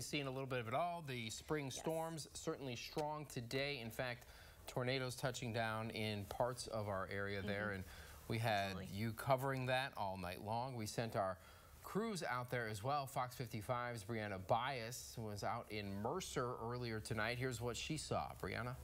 Seeing a little bit of it all. The spring storms certainly strong today. In fact, tornadoes touching down in parts of our area mm-hmm. there, and we had Absolutely. you covering that all night long. We sent our crews out there as well. Fox 55's Brianna Bias was out in Mercer earlier tonight. Here's what she saw. Brianna.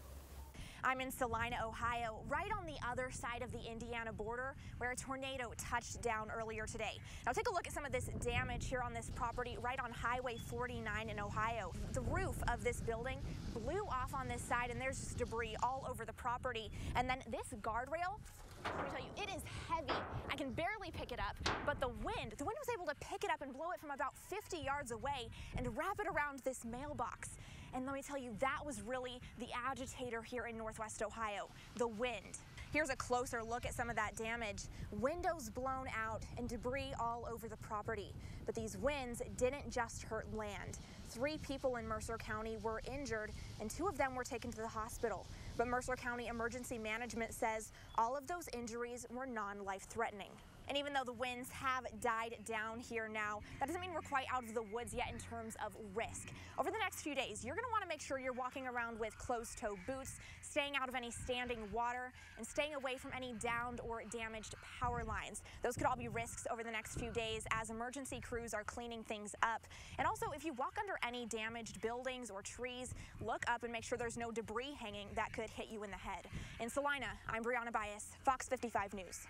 I'm in Celina, Ohio, right on the other side of the Indiana border where a tornado touched down earlier today. Now take a look at some of this damage here on this property right on Highway 49 in Ohio. The roof of this building blew off on this side and there's just debris all over the property. And then this guardrail let me tell you, it is heavy. I can barely pick it up, but the wind, the wind was able to pick it up and blow it from about 50 yards away and wrap it around this mailbox. And let me tell you, that was really the agitator here in Northwest Ohio, the wind. Here's a closer look at some of that damage. Windows blown out and debris all over the property. But these winds didn't just hurt land. Three people in Mercer County were injured and two of them were taken to the hospital. But Mercer County Emergency Management says all of those injuries were non-life threatening. And even though the winds have died down here now, that doesn't mean we're quite out of the woods yet in terms of risk. Over the next few days, you're going to want to make sure you're walking around with closed-toe boots, staying out of any standing water, and staying away from any downed or damaged power lines. Those could all be risks over the next few days as emergency crews are cleaning things up. And also, if you walk under any damaged buildings or trees, look up and make sure there's no debris hanging that could hit you in the head. In Celina, I'm Brianna Bias, Fox 55 News.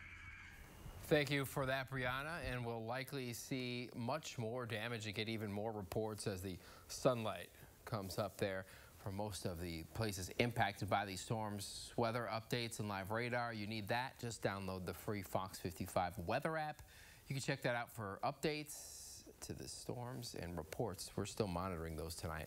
Thank you for that, Brianna, and we'll likely see much more damage and get even more reports as the sunlight comes up there for most of the places impacted by these storms. Weather updates and live radar, you need that. Just download the free Fox 55 weather app. You can check that out for updates to the storms and reports. We're still monitoring those tonight.